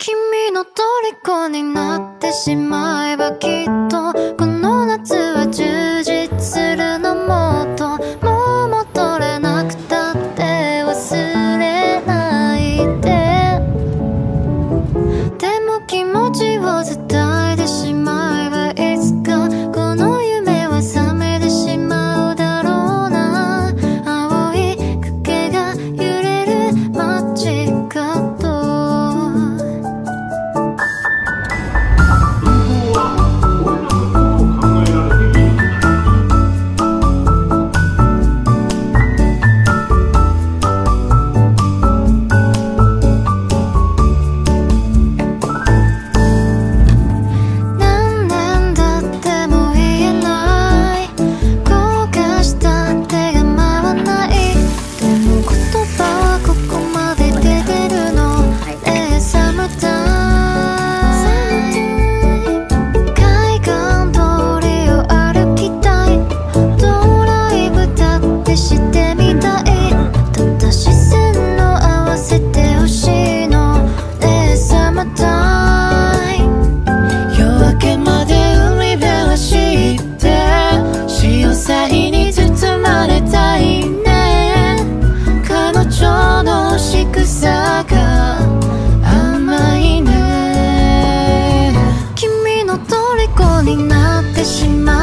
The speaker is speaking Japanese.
君の虜になってしまえばきになってしまう。